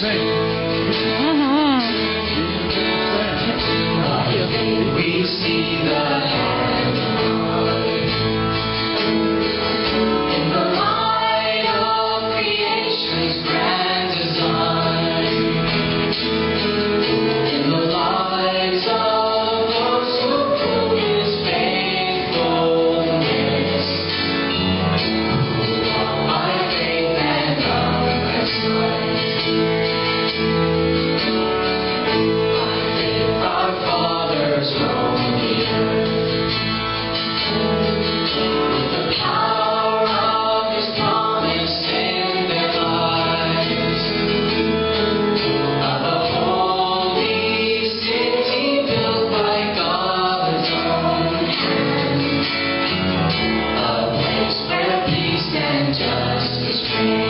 Amém. and justice reign.